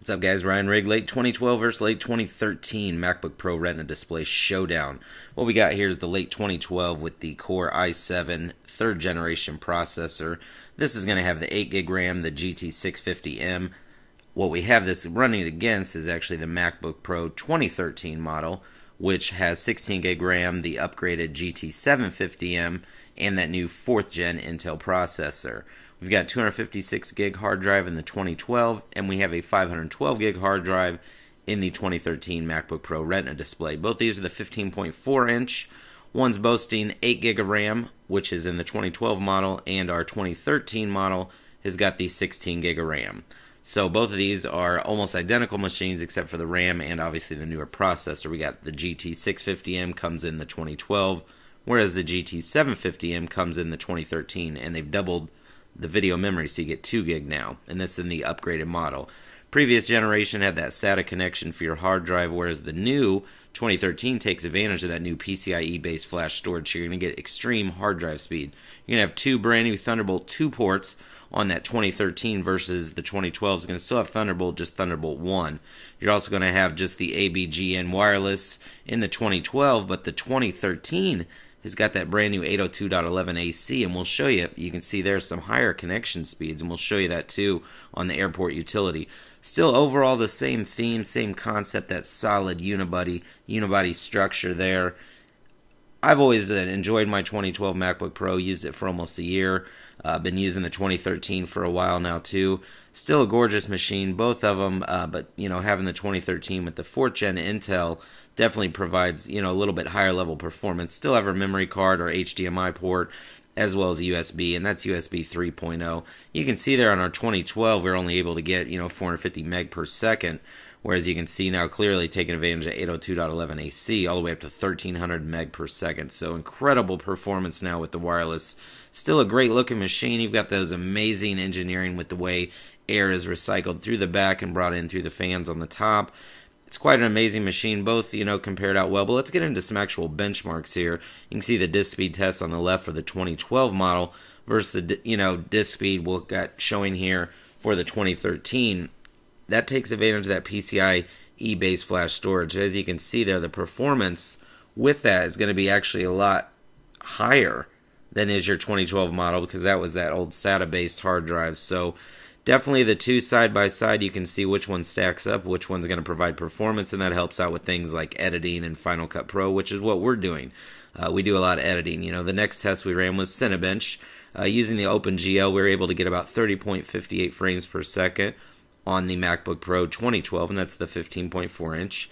What's up, guys? Ryan Rigg, late 2012 versus late 2013 MacBook Pro Retina Display Showdown. What we got here is the late 2012 with the Core i7 third generation processor. This is going to have the 8 gig RAM, the GT650M. What we have this running against is actually the MacBook Pro 2013 model, which has 16 gig RAM, the upgraded GT750M, and that new fourth gen Intel processor. We've got 256 gig hard drive in the 2012, and we have a 512 gig hard drive in the 2013 MacBook Pro Retina display. Both these are the 15.4 inch. One's boasting 8 gig of RAM, which is in the 2012 model, and our 2013 model has got the 16 gig of RAM. So both of these are almost identical machines except for the RAM and obviously the newer processor. We got the GT650M comes in the 2012, whereas the GT750M comes in the 2013, and they've doubled the video memory, so you get 2 gig now, and this in the upgraded model. Previous generation had that SATA connection for your hard drive, whereas the new 2013 takes advantage of that new PCIe based flash storage. So you're going to get extreme hard drive speed. You're going to have two brand new Thunderbolt 2 ports on that 2013 versus the 2012 is going to still have Thunderbolt, just Thunderbolt 1. You're also going to have just the ABGN wireless in the 2012, but the 2013 has got that brand new 802.11 AC, and we'll show you. You can see there's some higher connection speeds, and we'll show you that too on the airport utility. Still, overall, the same theme, same concept. That solid unibody, unibody structure there. I've always uh, enjoyed my 2012 MacBook Pro. Used it for almost a year. Uh, been using the 2013 for a while now too. Still a gorgeous machine, both of them. Uh, but you know, having the 2013 with the fourth gen Intel definitely provides you know a little bit higher level performance. Still have a memory card or HDMI port as well as USB, and that's USB 3.0. You can see there on our 2012 we are only able to get you know 450 meg per second, whereas you can see now clearly taking advantage of 802.11 AC all the way up to 1300 meg per second. So incredible performance now with the wireless. Still a great looking machine. You've got those amazing engineering with the way air is recycled through the back and brought in through the fans on the top it's quite an amazing machine, both, you know, compared out well. But let's get into some actual benchmarks here. You can see the disk speed test on the left for the 2012 model versus the, you know, disk speed we'll got showing here for the 2013. That takes advantage of that PCI E-based flash storage. As you can see there, the performance with that is going to be actually a lot higher than is your 2012 model because that was that old SATA-based hard drive. So definitely the two side by side you can see which one stacks up which one's going to provide performance and that helps out with things like editing and final cut pro which is what we're doing uh, we do a lot of editing you know the next test we ran was cinebench uh, using the opengl we were able to get about 30.58 frames per second on the macbook pro 2012 and that's the 15.4 inch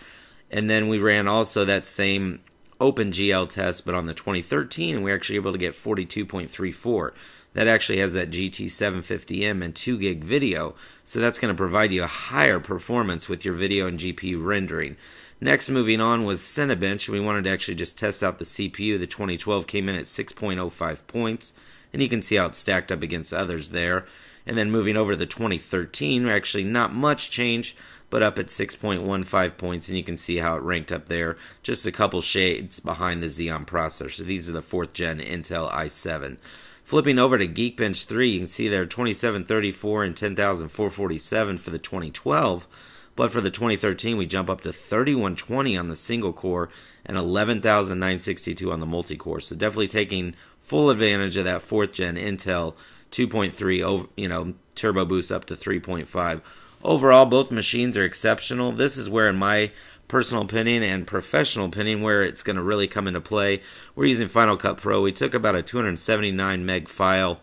and then we ran also that same opengl test but on the 2013 and we are actually able to get 42.34 that actually has that GT750M and 2 gig video, so that's going to provide you a higher performance with your video and GPU rendering. Next, moving on was Cinebench. We wanted to actually just test out the CPU. The 2012 came in at 6.05 points, and you can see how it's stacked up against others there. And then moving over to the 2013, actually not much change, but up at 6.15 points, and you can see how it ranked up there, just a couple shades behind the Xeon processor. So these are the fourth gen Intel i7. Flipping over to Geekbench 3, you can see there 2734 and 10447 for the 2012. But for the 2013, we jump up to 3120 on the single core and 11962 on the multi core. So definitely taking full advantage of that fourth gen Intel 2.3, you know, turbo boost up to 3.5. Overall, both machines are exceptional. This is where, in my personal opinion and professional opinion where it's going to really come into play. We're using Final Cut Pro. We took about a 279 meg file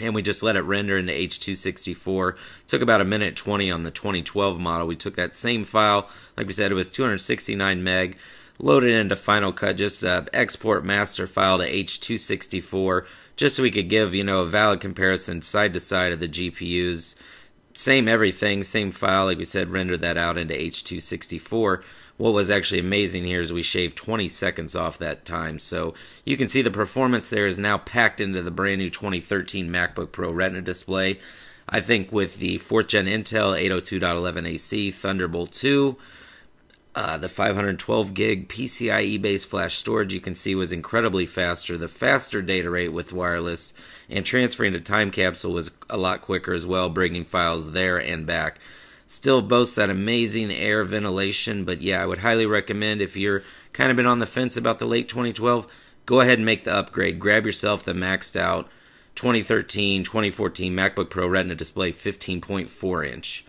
and we just let it render into H264. It took about a minute 20 on the 2012 model. We took that same file, like we said, it was 269 meg, loaded into Final Cut, just uh, export master file to H264, just so we could give you know a valid comparison side to side of the GPUs same everything, same file, like we said, render that out into H264. What was actually amazing here is we shaved 20 seconds off that time. So you can see the performance there is now packed into the brand new 2013 MacBook Pro Retina display. I think with the 4th gen Intel 802.11 AC Thunderbolt 2, uh, the 512 gig PCIe based flash storage you can see was incredibly faster. The faster data rate with wireless and transferring to time capsule was a lot quicker as well, bringing files there and back. Still boasts that amazing air ventilation, but yeah, I would highly recommend if you're kind of been on the fence about the late 2012, go ahead and make the upgrade. Grab yourself the maxed out 2013 2014 MacBook Pro Retina display 15.4 inch.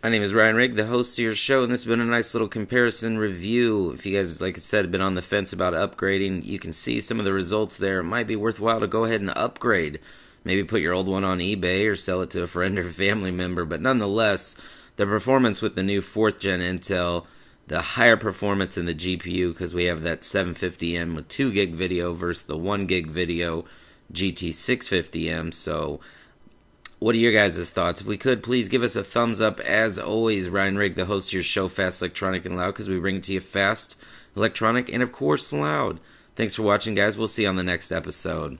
My name is Ryan Rigg, the host of your show, and this has been a nice little comparison review. If you guys, like I said, have been on the fence about upgrading, you can see some of the results there. It might be worthwhile to go ahead and upgrade. Maybe put your old one on eBay or sell it to a friend or family member, but nonetheless, the performance with the new 4th gen Intel, the higher performance in the GPU, because we have that 750M with 2 gig video versus the 1 gig video GT650M, so what are your guys' thoughts? If we could, please give us a thumbs up. As always, Ryan Rigg, the host of your show, Fast Electronic and Loud, because we bring it to you fast, electronic, and of course, loud. Thanks for watching, guys. We'll see you on the next episode.